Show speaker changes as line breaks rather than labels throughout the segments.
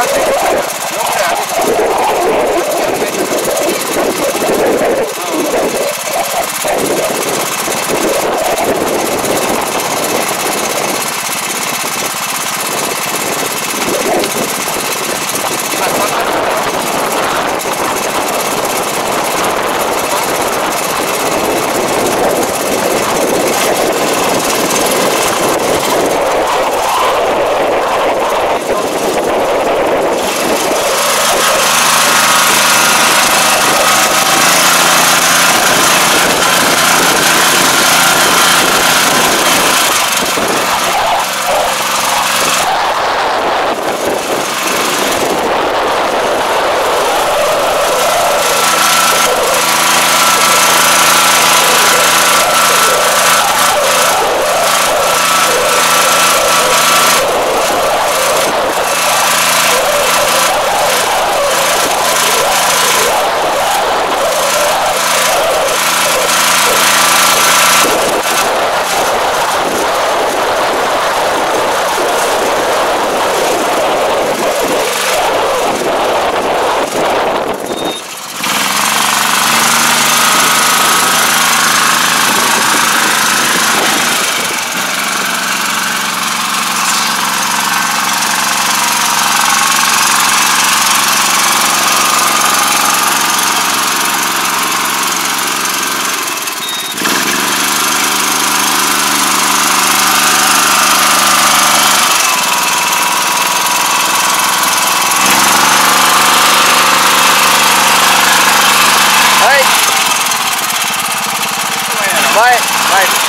Não quero.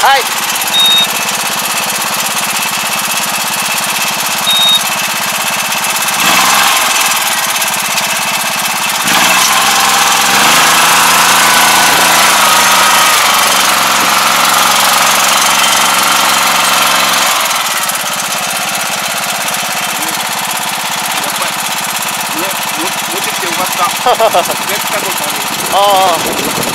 はい。
持ってきてよかった。絶対これ食べる。
ああ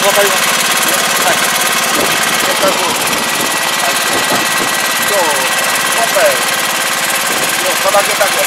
わかります
はい。せっかく、今日、今回、ようさばけたけ、